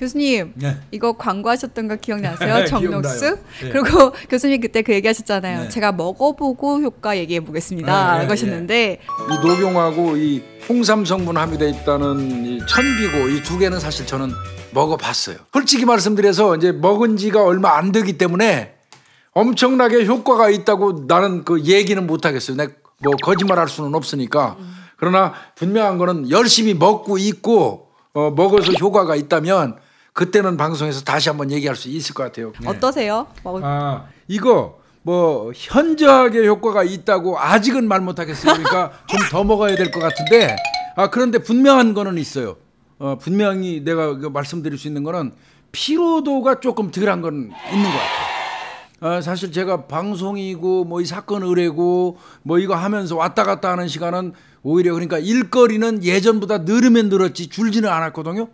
교수님 네. 이거 광고하셨던 거 기억나세요? 네, 정록수? 네. 그리고 교수님 그때 그 얘기하셨잖아요. 네. 제가 먹어보고 효과 얘기해 보겠습니다. 네, 네, 라고 하셨는데 이 녹용하고 이 홍삼 성분 함유돼 있다는 이 천비고 이 두 개는 사실 저는 먹어봤어요. 솔직히 말씀드려서 이제 먹은 지가 얼마 안 되기 때문에 엄청나게 효과가 있다고 나는 그 얘기는 못 하겠어요. 내가 뭐 거짓말할 수는 없으니까. 그러나 분명한 거는 열심히 먹고 있고 어, 먹어서 효과가 있다면 그때는 방송에서 다시 한번 얘기할 수 있을 것 같아요. 네. 어떠세요? 먹... 아 이거 뭐 현저하게 효과가 있다고 아직은 말 못하겠어요. 그러니까 좀 더 먹어야 될 것 같은데 아 그런데 분명한 거는 있어요. 어 분명히 내가 그 말씀드릴 수 있는 거는 피로도가 조금 덜한 건 있는 것 같아요. 아, 사실 제가 방송이고 뭐 이 사건 의뢰고 뭐 이거 하면서 왔다 갔다 하는 시간은 오히려 그러니까 일거리는 예전보다 늘으면 늘었지 줄지는 않았거든요.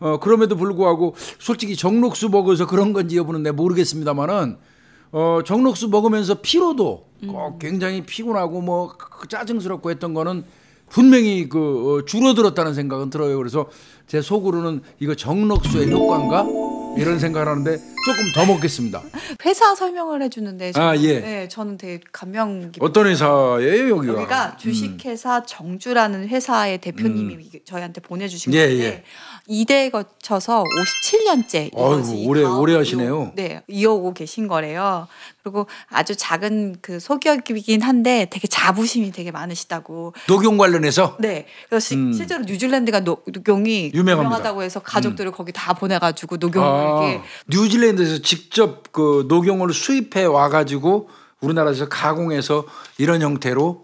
어 그럼에도 불구하고 솔직히 정록수 먹어서 그런 건지 여부는 내가 모르겠습니다만은 어 정록수 먹으면서 피로도 꼭 굉장히 피곤하고 뭐그 짜증스럽고 했던 거는 분명히 그 어, 줄어들었다는 생각은 들어요. 그래서 제 속으로는 이거 정록수의 효과인가 이런 생각을 하는데 조금 더 먹겠습니다. 회사 설명을 해주는데 저는, 아, 예. 네, 저는 되게 감명 깊 어떤 회사예요 여기가? 음. 여기가 주식회사 정주라는 회사의 대표님이 저희한테 보내주신 예, 건데 예. 이대에 거쳐서 57년째 아이고, 오래- 오래 하시네요. 네, 이어오고 계신 거래요. 그리고 아주 작은 그 소기업이긴 한데 되게 자부심이 되게 많으시다고. 녹용 관련해서 네, 그래서 시- 음. 실제로 뉴질랜드가 노, 녹용이 유명합니다. 다고 해서 가족들을 거기 다 보내가지고 녹용을 아, 이렇게 뉴질랜드 에서 직접 그 녹용을 수입해 와가지고 우리나라에서 가공해서 이런 형태로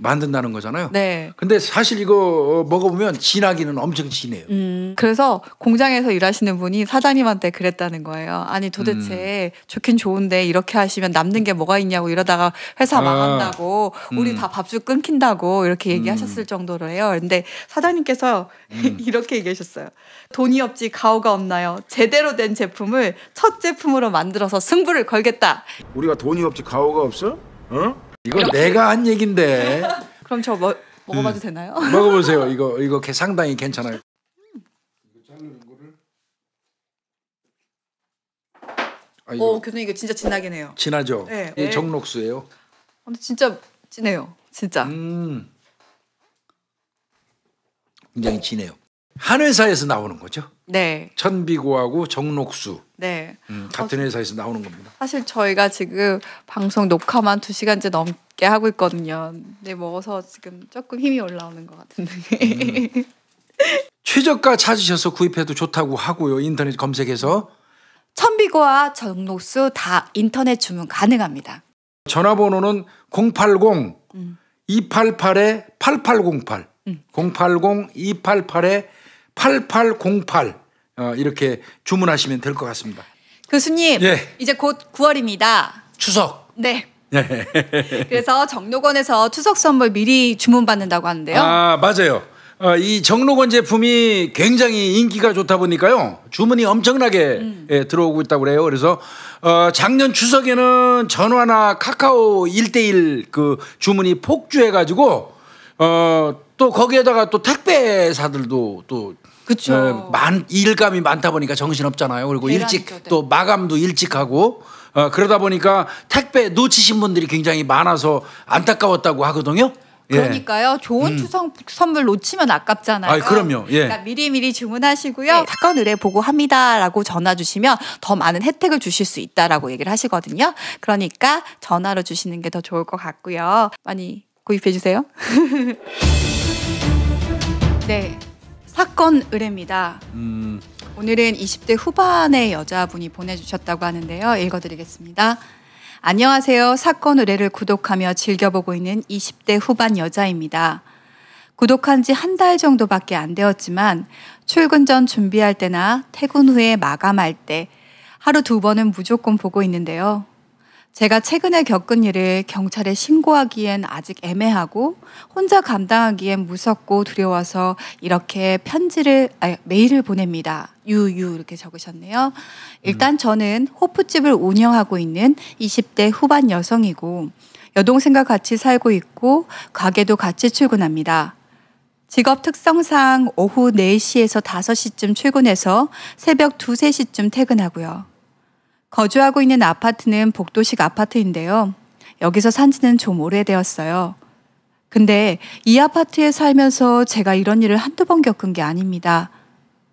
만든다는 거잖아요. 네. 근데 사실 이거 어, 먹어보면 진하기는 엄청 진해요. 음, 그래서 공장에서 일하시는 분이 사장님한테 그랬다는 거예요. 아니 도대체 음. 좋긴 좋은데 이렇게 하시면 남는 게 뭐가 있냐고 이러다가 회사 아. 망한다고 우리 음. 다 밥줄 끊긴다고 이렇게 얘기하셨을 정도로요. 근데 사장님께서 음. 이렇게 얘기하셨어요. 돈이 없지 가오가 없나요? 제대로 된 제품을 첫 제품으로 만들어서 승부를 걸겠다. 우리가 돈이 없지 가오가 없어? 어? 이거 내가 한 얘긴데 그럼 저 뭐, 먹어봐도 음. 되나요? 먹어보세요. 이거 이거 개- 상당히 괜찮아요. 아, 이거 오, 교수님 이거 진짜 진하긴 해요. 진하죠. 네. 이 네. 정록수예요. 근데 진짜 진해요. 진짜. 음. 굉장히 진해요. 한 회사에서 나오는 거죠. 네. 천비고하고 정록수 네. 음, 같은 회사에서 나오는 겁니다. 사실 저희가 지금 방송 녹화만 두 시간째 넘게 하고 있거든요. 근데 먹어서 지금 조금 힘이 올라오는 것 같은데. 음. 최저가 찾으셔서 구입해도 좋다고 하고요. 인터넷 검색해서 천비고와 정록수 다 인터넷 주문 가능합니다. 전화번호는 080 음. 288에 8808 080 288에 8808 어, 이렇게 주문하시면 될 것 같습니다. 교수님, 예. 이제 곧 9월입니다. 추석. 네. 네. 그래서 정록원에서 추석 선물 미리 주문 받는다고 하는데요. 아 맞아요. 어, 이 정록원 제품이 굉장히 인기가 좋다 보니까요 주문이 엄청나게 음. 예, 들어오고 있다고 그래요. 그래서 어, 작년 추석에는 전화나 카카오 1대1 그 주문이 폭주해가지고 어, 또 거기에다가 또 택배사들도 또 그쵸. 어, 많 일감이 많다 보니까 정신 없잖아요. 그리고 일찍 네. 또 마감도 일찍 하고 어, 그러다 보니까 택배 놓치신 분들이 굉장히 많아서 안타까웠다고 하거든요. 예. 음. 그러니까요. 좋은 추석 선물 놓치면 아깝잖아요. 아이, 그럼요. 예. 그러니까 미리미리 주문하시고요. 사건 의뢰 보고 합니다라고 전화 주시면 더 많은 혜택을 주실 수 있다라고 얘기를 하시거든요. 그러니까 전화로 주시는 게 더 좋을 것 같고요. 많이 구입해 주세요. 네. 사건 의뢰입니다. 음, 오늘은 20대 후반의 여자분이 보내주셨다고 하는데요. 읽어드리겠습니다. 안녕하세요. 사건 의뢰를 구독하며 즐겨보고 있는 20대 후반 여자입니다. 구독한 지 한 달 정도밖에 안 되었지만 출근 전 준비할 때나 퇴근 후에 마감할 때 하루 두 번은 무조건 보고 있는데요. 제가 최근에 겪은 일을 경찰에 신고하기엔 아직 애매하고 혼자 감당하기엔 무섭고 두려워서 이렇게 편지를 아, 메일을 보냅니다. 유유 이렇게 적으셨네요. 일단 저는 호프집을 운영하고 있는 20대 후반 여성이고 여동생과 같이 살고 있고 가게도 같이 출근합니다. 직업 특성상 오후 4시에서 5시쯤 출근해서 새벽 2, 3시쯤 퇴근하고요. 거주하고 있는 아파트는 복도식 아파트인데요. 여기서 산 지는 좀 오래되었어요. 근데 이 아파트에 살면서 제가 이런 일을 한두 번 겪은 게 아닙니다.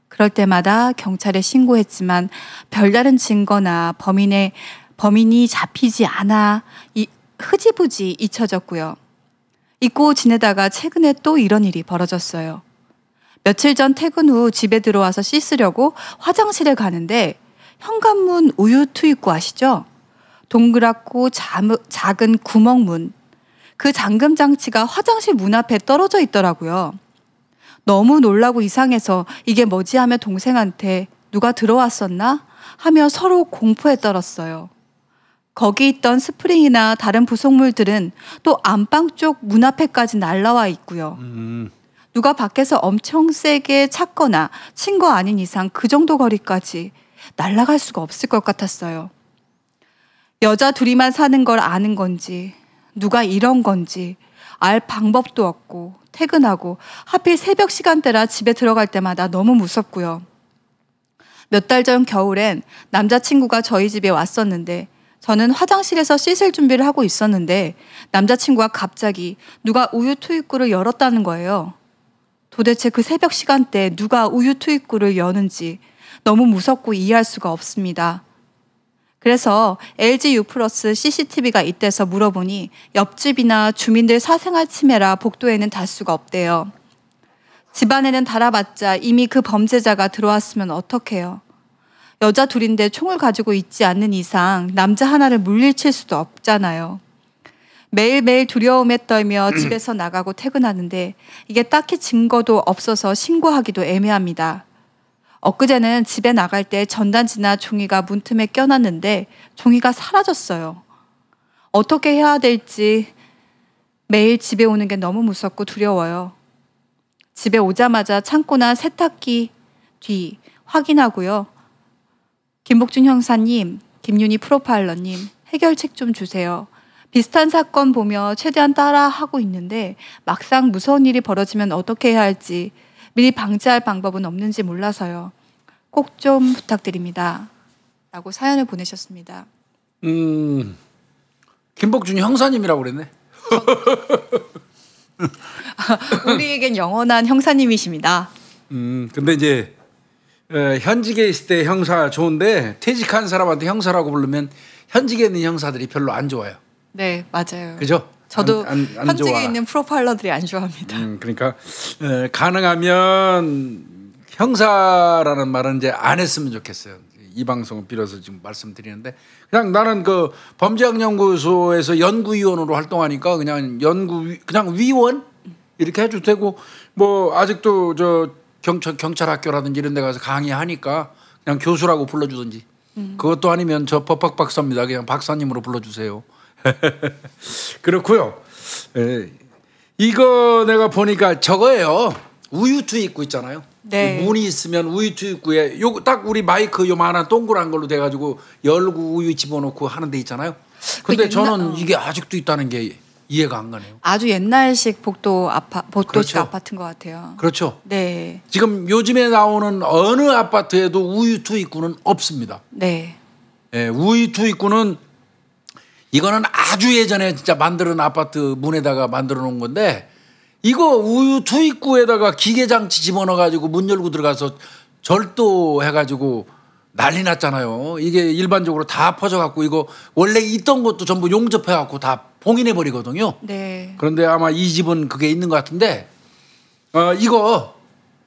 그럴 때마다 경찰에 신고했지만 별다른 증거나 범인의 범인이 잡히지 않아 이 흐지부지 잊혀졌고요. 잊고 지내다가 최근에 또 이런 일이 벌어졌어요. 며칠 전 퇴근 후 집에 들어와서 씻으려고 화장실에 가는데 현관문 우유 투입구 아시죠? 동그랗고 작은 구멍문. 그 잠금 장치가 화장실 문 앞에 떨어져 있더라고요. 너무 놀라고 이상해서 이게 뭐지 하며 동생한테 누가 들어왔었나? 하며 서로 공포에 떨었어요. 거기 있던 스프링이나 다른 부속물들은 또 안방 쪽 문 앞에까지 날라와 있고요. 음. 누가 밖에서 엄청 세게 찾거나 친 거 아닌 이상 그 정도 거리까지 날아갈 수가 없을 것 같았어요. 여자 둘이만 사는 걸 아는 건지, 누가 이런 건지 알 방법도 없고, 퇴근하고 하필 새벽 시간대라 집에 들어갈 때마다 너무 무섭고요. 몇 달 전 겨울엔 남자친구가 저희 집에 왔었는데, 저는 화장실에서 씻을 준비를 하고 있었는데, 남자친구가 갑자기 누가 우유 투입구를 열었다는 거예요. 도대체 그 새벽 시간대에 누가 우유 투입구를 여는지 너무 무섭고 이해할 수가 없습니다. 그래서 LG U 플러스 CCTV가 있대서 물어보니 옆집이나 주민들 사생활 침해라 복도에는 달 수가 없대요. 집안에는 달아봤자 이미 그 범죄자가 들어왔으면 어떡해요. 여자 둘인데 총을 가지고 있지 않는 이상 남자 하나를 물리칠 수도 없잖아요. 매일매일 두려움에 떨며 집에서 나가고 퇴근하는데 이게 딱히 증거도 없어서 신고하기도 애매합니다. 엊그제는 집에 나갈 때 전단지나 종이가 문틈에 껴놨는데 종이가 사라졌어요. 어떻게 해야 될지 매일 집에 오는 게 너무 무섭고 두려워요. 집에 오자마자 창고나 세탁기 뒤 확인하고요. 김복준 형사님, 김윤희 프로파일러님, 해결책 좀 주세요. 비슷한 사건 보며 최대한 따라 하고 있는데 막상 무서운 일이 벌어지면 어떻게 해야 할지 미리 방지할 방법은 없는지 몰라서요. 꼭 좀 부탁드립니다. 라고 사연을 보내셨습니다. 음. 김복준 형사님이라고 그랬네. 우리에겐 영원한 형사님이십니다. 음. 근데 이제 에, 현직에 있을 때 형사 좋은데 퇴직한 사람한테 형사라고 부르면 현직에 있는 형사들이 별로 안 좋아요. 네, 맞아요. 그죠? 저도 안, 안, 안 현직에 좋아. 있는 프로파일러들이 안 좋아합니다. 음, 그러니까 에, 가능하면 형사라는 말은 이제 안 했으면 좋겠어요. 이 방송을 빌어서 지금 말씀드리는데 그냥 나는 그 범죄학연구소에서 연구위원으로 활동하니까 그냥 연구 그냥 위원 이렇게 해도 되고 뭐 아직도 저 경찰 경찰학교라든지 이런 데 가서 강의하니까 그냥 교수라고 불러주든지 그것도 아니면 저 법학 박사입니다. 그냥 박사님으로 불러주세요. 그렇고요. 에, 이거 내가 보니까 저거예요. 우유 투입구 있잖아요. 네. 이 문이 있으면 우유 투입구에 요 딱 우리 마이크 요만한 동그란 걸로 돼가지고 열고 우유 집어넣고 하는 데 있잖아요. 근데 옛날- 저는 어. 이게 아직도 있다는 게 이해가 안 가네요. 아주 옛날식 복도 아파 복도식 그렇죠. 아파트인 것 같아요. 그렇죠. 네, 지금 요즘에 나오는 어느 아파트에도 우유 투입구는 없습니다. 네, 예, 우유 투입구는 이거는 아주 예전에 진짜 만드는 아파트 문에다가 만들어 놓은 건데 이거 우유 투입구에다가 기계 장치 집어넣어 가지고 문 열고 들어가서 절도 해 가지고 난리 났잖아요. 이게 일반적으로 다 퍼져 갖고 이거 원래 있던 것도 전부 용접해 갖고 다 봉인해 버리거든요. 네. 그런데 아마 이 집은 그게 있는 것 같은데 어 이거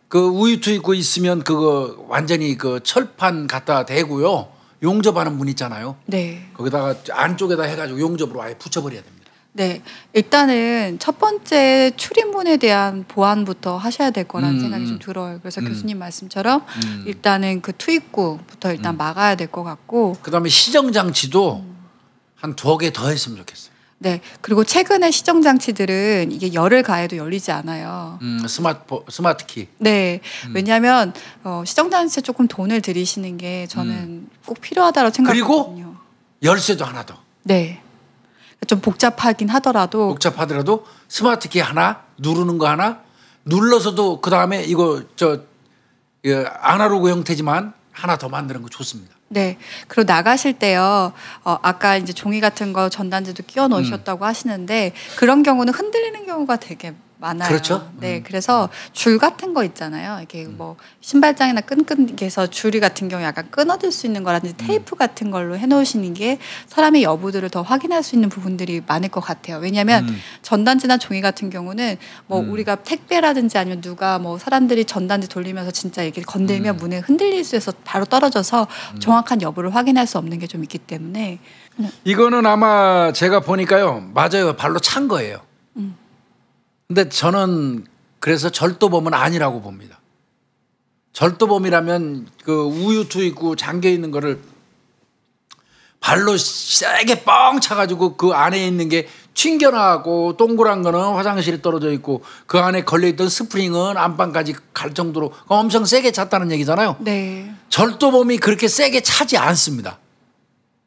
그 우유 투입구 있으면 그거 완전히 그 철판 갖다 대고요 용접하는 문 있잖아요 네. 거기다가 안쪽에다 해가지고 용접으로 아예 붙여버려야 됩니다. 네. 일단은 첫 번째 출입문에 대한 보안부터 하셔야 될 거라는 음, 생각이 음. 좀 들어요. 그래서 음. 교수님 말씀처럼 음. 일단은 그 투입구부터 일단 막아야 될 것 같고 그다음에 시정 장치도 한 두어 개 더 했으면 좋겠어요. 네. 그리고 최근에 시정 장치들은 이게 열을 가해도 열리지 않아요. 음, 스마트 스마트 키. 네. 왜냐하면 어, 시정 장치에 조금 돈을 들이시는 게 저는 꼭 필요하다고 음. 그리고 생각하거든요. 열쇠도 하나 더. 네. 좀 복잡하긴 하더라도 복잡하더라도 스마트 키 하나 누르는 거 하나 눌러서도 그 다음에 이거 저 예, 아날로그 형태지만 하나 더 만드는 거 좋습니다. 네. 그리고 나가실 때요. 어, 아까 이제 종이 같은 거 전단지도 끼워 넣으셨다고 하시는데 그런 경우는 흔들리는 경우가 되게 많아요. 그렇죠. 네. 그래서 줄 같은 거 있잖아요. 이게 뭐 신발장이나 끈끈해서 줄이 같은 경우 약간 끊어질 수 있는 거라든지 테이프 같은 걸로 해 놓으시는 게 사람의 여부들을 더 확인할 수 있는 부분들이 많을 것 같아요. 왜냐하면 음. 전단지나 종이 같은 경우는 뭐 우리가 택배라든지 아니면 누가 뭐 사람들이 전단지 돌리면서 진짜 이게 건들면 문에 흔들릴 수 있어서 바로 떨어져서 정확한 여부를 확인할 수 없는 게 좀 있기 때문에 이거는 아마 제가 보니까요 맞아요 발로 찬 거예요. 근데 저는 그래서 절도범은 아니라고 봅니다. 절도범이라면 그 우유투 있고 잠겨 있는 거를 발로 세게 뻥 차가지고 그 안에 있는 게 튕겨나가고 동그란 거는 화장실에 떨어져 있고 그 안에 걸려있던 스프링은 안방까지 갈 정도로 엄청 세게 찼다는 얘기잖아요. 네 절도범이 그렇게 세게 차지 않습니다.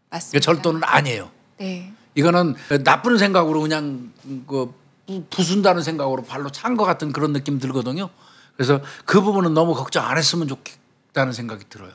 맞습니다. 절도는 아니에요. 네 이거는 나쁜 생각으로 그냥 그 부- 부순다는 생각으로 발로 찬 것 같은 그런 느낌 들거든요. 그래서 그 부분은 너무 걱정 안 했으면 좋겠다는 생각이 들어요.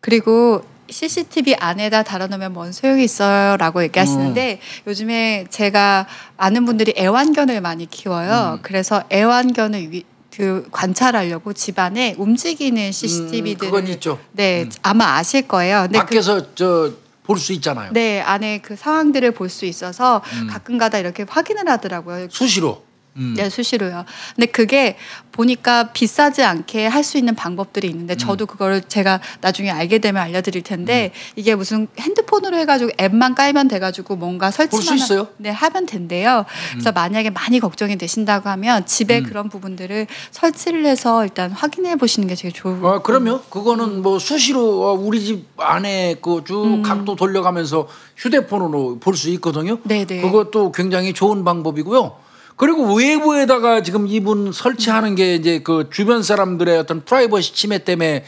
그리고 CCTV 안에다 달아놓으면 뭔 소용이 있어요라고 얘기하시는데 요즘에 제가 아는 분들이 애완견을 많이 키워요. 그래서 애완견을 위, 그 관찰하려고 집안에 움직이는 CCTV들을 음, 그건 있죠. 네 아마 아실 거예요. 근데 그, 밖에서 저 볼 수 있잖아요. 네 안에 그 상황들을 볼 수 있어서 음. 가끔가다 이렇게 확인을 하더라고요. 수시로. 음. 네, 수시로요. 근데 그게 보니까 비싸지 않게 할 수 있는 방법들이 음. 있는데 저도 그거를 제가 나중에 알게 되면 알려드릴 텐데 이게 무슨 핸드폰으로 해가지고 앱만 깔면 돼가지고 뭔가 설치만 수 있어요? 음. 하- 네, 하면 된대요. 그래서 만약에 많이 걱정이 되신다고 하면 집에 그런 부분들을 설치를 해서 일단 확인해 보시는 게 제일 좋을 아, 그럼요. 그거는 뭐 수시로 어, 우리 집 안에 그쭉 음. 각도 돌려가면서 휴대폰으로 볼 수 있거든요. 네네. 그것도 굉장히 좋은 방법이고요. 그리고 외부에다가 지금 이분 설치하는 게 이제 그 주변 사람들의 어떤 프라이버시 침해 때문에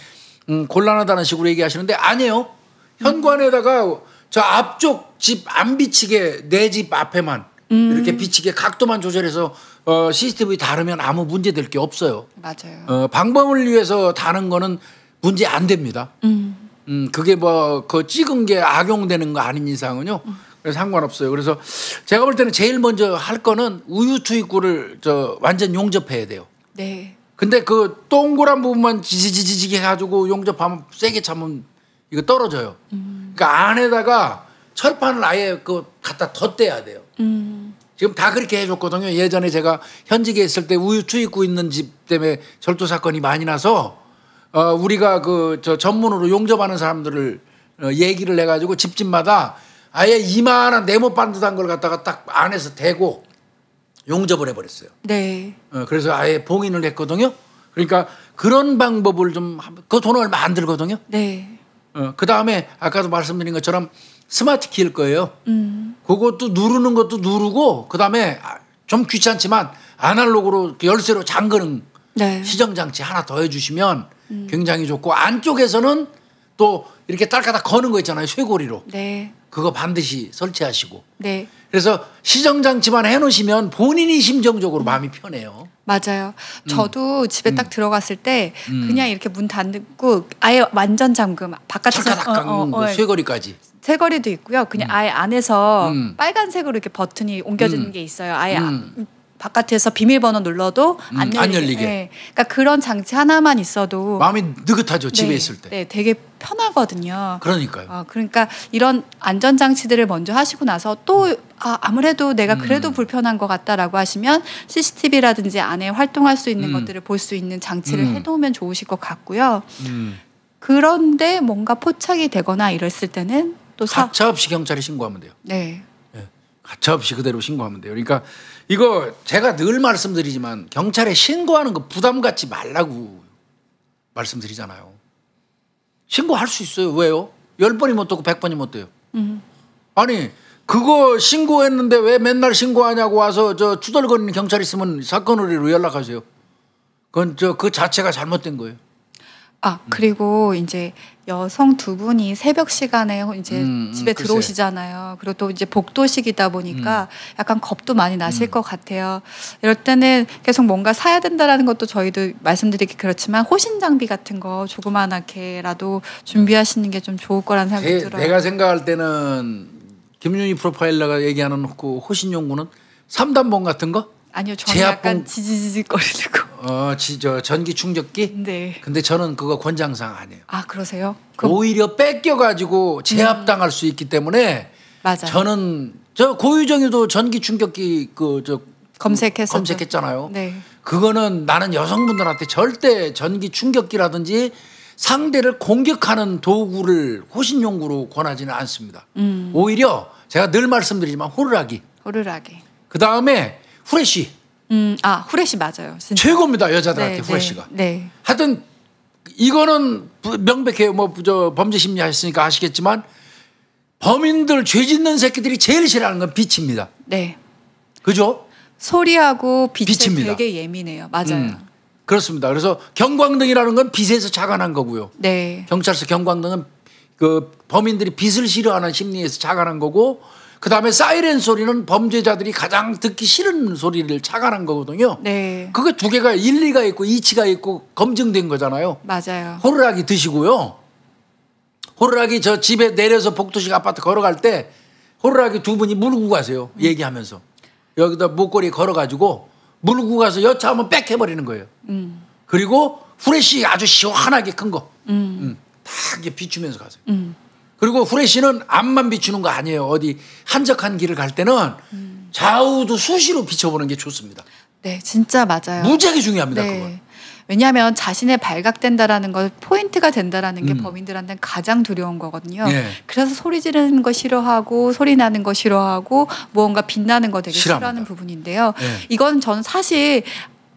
음, 곤란하다는 식으로 얘기하시는데 아니에요. 현관에다가 저 앞쪽 집 안 비치게 내 집 앞에만 음. 이렇게 비치게 각도만 조절해서 어, CCTV 다르면 아무 문제 될 게 없어요. 맞아요. 어, 방범을 위해서 다는 거는 문제 안 됩니다. 음. 음, 그게 뭐, 그 찍은 게 악용되는 거 아닌 이상은요. 그래서 상관없어요. 그래서 제가 볼 때는 제일 먼저 할 거는 우유 투입구를 저 완전 용접해야 돼요. 네. 근데 그 동그란 부분만 지지지지지 해가지고 용접하면 세게 차면 이거 떨어져요. 그러니까 안에다가 철판을 아예 그 갖다 덧대야 돼요. 음. 지금 다 그렇게 해줬거든요. 예전에 제가 현직에 있을 때 우유 투입구 있는 집 때문에 절도 사건이 많이 나서 어, 우리가 그 저 전문으로 용접하는 사람들을 어, 얘기를 해가지고 집집마다 아예 이만한 네모 반듯한 걸 갖다가 딱 안에서 대고 용접을 해버렸어요. 네. 어, 그래서 아예 봉인을 했거든요. 그러니까 그런 방법을 좀 그돈 얼마 안 들거든요. 네. 어, 그 다음에 아까도 말씀드린 것처럼 스마트 키일 거예요. 음. 그것도 누르는 것도 누르고 그 다음에 아, 좀 귀찮지만 아날로그로 열쇠로 잠그는 네. 시정 장치 하나 더 해주시면 굉장히 좋고 안쪽에서는 또 이렇게 딸까닥 거는 거 있잖아요 쇠고리로 네. 그거 반드시 설치하시고 네. 그래서 시정 장치만 해놓으시면 본인이 심정적으로 마음이 편해요. 맞아요. 음. 저도 집에 딱 들어갔을 때 그냥 이렇게 문 닫고 아예 완전 잠금 바깥에서 철가닥 깎는 그 쇠고리까지. 쇠거리도 있고요. 그냥 아예 안에서 음. 빨간색으로 이렇게 버튼이 옮겨지는 음. 게 있어요. 아예 아- 음. 바깥에서 비밀번호 눌러도 안 음, 열리게. 안 열리게. 네. 그러니까 그런 장치 하나만 있어도 마음이 느긋하죠 집에 네, 있을 때. 네, 되게 편하거든요. 그러니까요. 아, 그러니까 이런 안전 장치들을 먼저 하시고 나서 또 아, 아무래도 내가 음. 그래도 불편한 것 같다라고 하시면 CCTV라든지 안에 활동할 수 있는 음. 것들을 볼 수 있는 장치를 음. 해놓으면 좋으실 것 같고요. 음. 그런데 뭔가 포착이 되거나 이랬을 때는 또 사, 가차 없이 경찰에 신고하면 돼요. 네, 예. 가차 없이 그대로 신고하면 돼요. 그러니까 이거 제가 늘 말씀드리지만 경찰에 신고하는 거 부담 갖지 말라고 말씀드리잖아요. 신고할 수 있어요. 왜요? 열 번이 못 되고 백 번이 못 돼요. 음. 아니 그거 신고했는데 왜 맨날 신고하냐고 와서 저 투덜거리는 경찰 있으면 사건 의뢰로 연락하세요. 그건 저 그 자체가 잘못된 거예요. 아 그리고 이제 여성 두 분이 새벽 시간에 이제 음, 음, 집에 글쎄. 들어오시잖아요. 그리고 또 이제 복도식이다 보니까 음. 약간 겁도 많이 나실 것 같아요. 이럴 때는 계속 뭔가 사야 된다라는 것도 저희도 말씀드리기 그렇지만 호신 장비 같은 거 조그만하게라도 준비하시는 게 좀 좋을 거라는 생각이 제- 들어요. 내가 생각할 때는 김윤희 프로파일러가 얘기하는 그 호신 연구는 삼단봉 같은 거, 아니요, 저는 제압봉- 약간 지지지직거리는 거. 어, 지, 저 전기 충격기. 네. 근데 저는 그거 권장사항 아니에요. 아 그러세요? 그 오히려 뺏겨 가지고 제압당할 수 있기 때문에 맞아요. 저는 저 고유정이도 전기 충격기 그 저 검색했었죠. 검색했잖아요. 네. 그거는 나는 여성분들한테 절대 전기 충격기라든지 상대를 공격하는 도구를 호신용구로 권하지는 않습니다. 음. 오히려 제가 늘 말씀드리지만 호루라기, 호루라기. 그 다음에 후레쉬 음, 아 후레쉬 맞아요. 진짜. 최고입니다 여자들한테 후레쉬가. 네. 하여튼 이거는 부- 명백해요. 뭐 저 범죄 심리 하셨으니까 아시겠지만 범인들 죄 짓는 새끼들이 제일 싫어하는 건 빛입니다. 네. 그죠? 소리하고 빛에 빛입니다. 되게 예민해요. 맞아요. 음, 그렇습니다. 그래서 경광등이라는 건 빛에서 자간한 거고요. 네. 경찰서 경광등은 그 범인들이 빛을 싫어하는 심리에서 자간한 거고 그 다음에 사이렌 소리는 범죄자들이 가장 듣기 싫은 소리를 자간한 거거든요. 네. 그게 두 개가 일리가 있고 이치가 있고 검증된 거잖아요. 맞아요. 호루라기 드시고요. 호루라기 저 집에 내려서 복도식 아파트 걸어갈 때 호루라기 두 분이 물고 가세요. 얘기하면서 여기다 목걸이 걸어가지고 물고 가서 여차하면 빽 해버리는 거예요. 음. 그리고 후레쉬 아주 시원하게 큰 거. 음. 다 이렇게 비추면서 가세요. 음. 그리고 후레쉬는 앞만 비추는 거 아니에요. 어디 한적한 길을 갈 때는 음. 좌우도 수시로 비춰보는 게 좋습니다. 네, 진짜 맞아요. 무지하게 중요합니다. 네. 그건. 왜냐하면 자신의 발각된다라는 걸 포인트가 된다라는 게 음. 범인들한테는 가장 두려운 거거든요. 네. 그래서 소리 지르는 거 싫어하고 소리 나는 거 싫어하고 무언가 빛나는 거 되게 싫어합니다. 싫어하는 부분인데요. 네. 이건 저는 사실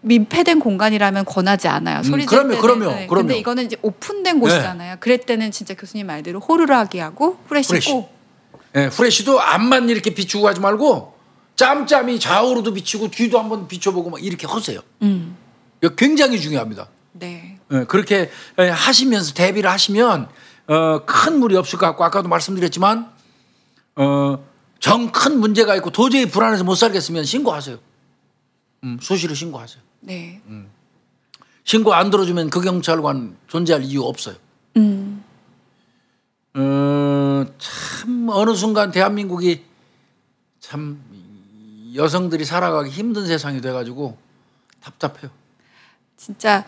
민폐된 공간이라면 권하지 않아요. 소리 음, 그럼요, 때는. 그럼요, 네. 그럼요. 근데 이거는 이제 오픈된 곳이잖아요. 그럴 때는 진짜 교수님 말대로 호루라기 하고 후레쉬 후레쉬. 꼭 예, 후레쉬도 앞만 이렇게 비추고 가지 말고 짬짬이 좌우로도 비추고 뒤도 한번 비춰보고 막 이렇게 하세요. 음. 굉장히 중요합니다. 네. 예, 그렇게 예, 하시면서 대비를 하시면 어, 큰 무리 없을 것 같고 아까도 말씀드렸지만 어, 정 큰 문제가 있고 도저히 불안해서 못 살겠으면 신고하세요. 음, 수시로 신고하세요. 네. 신고 안 들어주면 그 경찰관 존재할 이유 없어요. 음. 어, 참 어느 순간 대한민국이 참 여성들이 살아가기 힘든 세상이 돼가지고 답답해요. 진짜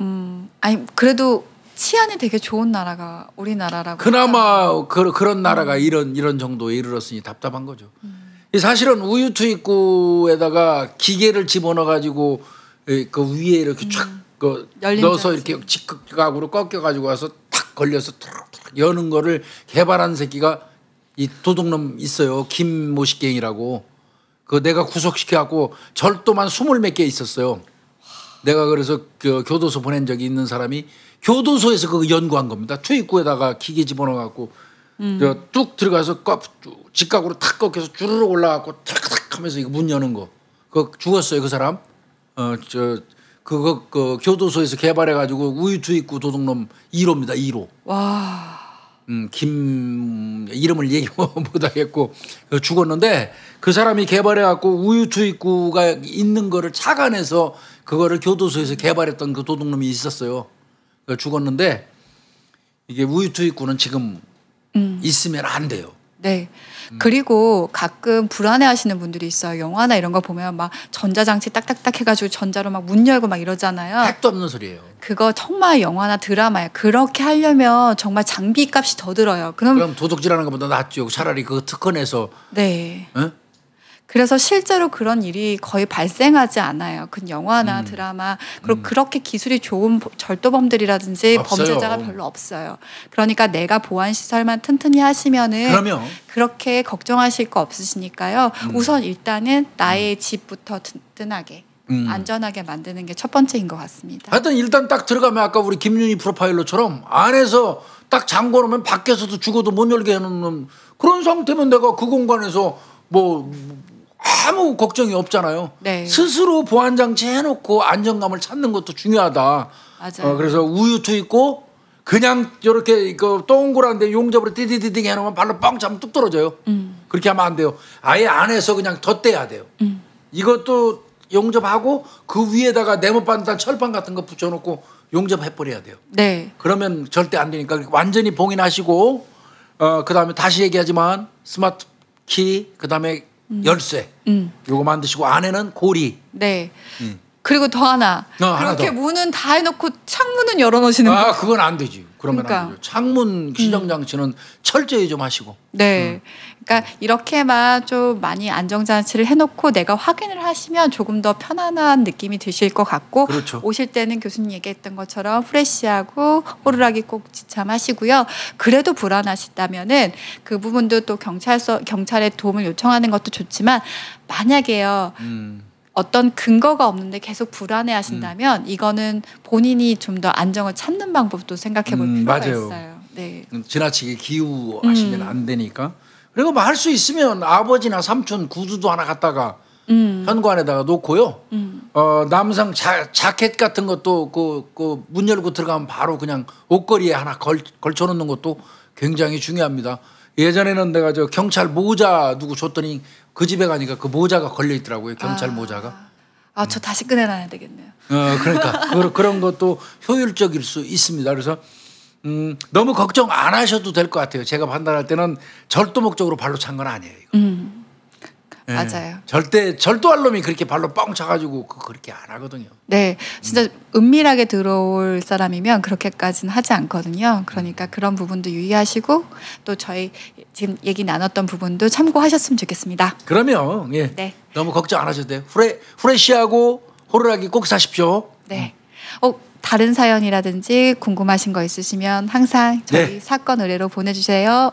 음 아니 그래도 치안이 되게 좋은 나라가 우리나라라고 그나마 그, 그런 나라가 이런 이런 정도에 이르렀으니 답답한 거죠. 음. 이 사실은 우유 투입구에다가 기계를 집어넣어 가지고 그 위에 이렇게 촥그 음. 열린 넣어서. 이렇게 직각으로 꺾여 가지고 와서 탁 걸려서 툭툭 여는 거를 개발한 새끼가 이 도둑놈 있어요. 김모식갱이라고. 그 내가 구속시켜 갖고 절도만 스물 몇 개 있었어요. 내가 그래서 그 교도소 보낸 적이 있는 사람이 교도소에서 그거 연구한 겁니다. 투입구에다가 기계 집어넣어 갖고 저뚝 들어가서 꺾쭉 직각으로 탁 꺾여서 주르륵 올라가고 탁탁 하면서 이거 문 여는 거. 그 죽었어요 그 사람. 어 저 그거 그 교도소에서 개발해 가지고 우유 투입구 도둑놈 1호입니다 1호. 와 음, 김 이름을 얘기 못 하겠고 그 죽었는데 그 사람이 개발해 갖고 우유 투입구가 있는 거를 착안해서 그거를 교도소에서 개발했던 그 도둑놈이 있었어요. 그 죽었는데 이게 우유 투입구는 지금 음. 있으면 안 돼요. 네. 음. 그리고 가끔 불안해 하시는 분들이 있어요. 영화나 이런 거 보면 막 전자장치 딱딱딱 해가지고 전자로 막 문 열고 막 이러잖아요. 핵도 없는 소리예요. 그거 정말 영화나 드라마예요. 그렇게 하려면 정말 장비 값이 더 들어요. 그럼 그럼 도둑질 하는 것보다 낫죠. 차라리 그 특허 내서 네. 어? 그래서 실제로 그런 일이 거의 발생하지 않아요. 그 음. 영화나 드라마 그리고 그렇게 기술이 좋은 보- 절도범들이라든지 없어요. 범죄자가 별로 없어요. 그러니까 내가 보안 시설만 튼튼히 하시면은 그러면 그렇게 걱정하실 거 없으시니까요. 우선 일단은 나의 집부터 든든하게 음. 안전하게 만드는 게 첫 번째인 것 같습니다. 하여튼 일단 딱 들어가면 아까 우리 김윤희 프로파일러처럼 안에서 딱 잠궈 놓으면 밖에서도 죽어도 못 열게 해놓는 그런 상태면 내가 그 공간에서 뭐 아무 걱정이 없잖아요. 네. 스스로 보안 장치 해놓고 안정감을 찾는 것도 중요하다. 맞아요. 어, 그래서 우유투 있고 그냥 이렇게 그 동그란데 용접으로 띠디디디 해놓으면 발로 뻥 차면 뚝 떨어져요. 음. 그렇게 하면 안 돼요. 아예 안에서 그냥 덧대야 돼요. 이것도 용접하고 그 위에다가 네모반단 철판 같은 거 붙여놓고 용접해버려야 돼요. 네. 그러면 절대 안 되니까 완전히 봉인하시고 어 그 다음에 다시 얘기하지만 스마트 키 그 다음에 열쇠 음. 요거 만드시고 안에는 고리 네. 그리고 더 하나. 어, 더. 문은 다 해놓고 창문은 열어놓으시는 거. 아 그건 안 되지 그러면 그러니까. 안 되죠 창문 시정 장치는 철저히 좀 하시고 네. 그러니까 이렇게만 좀 많이 안정 장치를 해놓고 내가 확인을 하시면 조금 더 편안한 느낌이 드실 것 같고 그렇죠. 오실 때는 교수님 얘기했던 것처럼 프레시하고 호루라기 꼭 지참하시고요. 그래도 불안하시다면은 그 부분도 또 경찰서 경찰에 도움을 요청하는 것도 좋지만 만약에요. 음. 어떤 근거가 없는데 계속 불안해 하신다면 이거는 본인이 좀 더 안정을 찾는 방법도 생각해 볼 음, 필요가 맞아요. 있어요. 네. 지나치게 기우하시면 음. 안 되니까 그리고 뭐 할 수 있으면 아버지나 삼촌 구두도 하나 갖다가 음. 현관에다가 놓고요. 음. 어 남성 자, 자켓 같은 것도 그 그 문 열고 들어가면 바로 그냥 옷걸이에 하나 걸 걸쳐 놓는 것도 굉장히 중요합니다. 예전에는 내가 저 경찰 모자 누구 줬더니 그 집에 가니까 그 모자가 걸려 있더라고요. 경찰 아. 모자가. 아, 저 다시 꺼내놔야 되겠네요. 어 그러니까 그, 그런 것도 효율적일 수 있습니다. 그래서 음 너무 걱정 안 하셔도 될 것 같아요. 제가 판단할 때는 절도 목적으로 발로 찬 건 아니에요. 이거. 음. 예. 맞아요. 절대 절도할 놈이 그렇게 발로 뻥 차가지고 그 그렇게 안 하거든요. 네, 진짜 은밀하게 들어올 사람이면 그렇게까지는 하지 않거든요. 그러니까 그런 부분도 유의하시고 또 저희 지금 얘기 나눴던 부분도 참고하셨으면 좋겠습니다. 그러면 예 네. 너무 걱정 안 하셔도 돼요. 후레 후레쉬하고 호루라기 꼭 사십시오. 네. 어, 다른 사연이라든지 궁금하신 거 있으시면 항상 저희 네. 사건 의뢰로 보내주세요.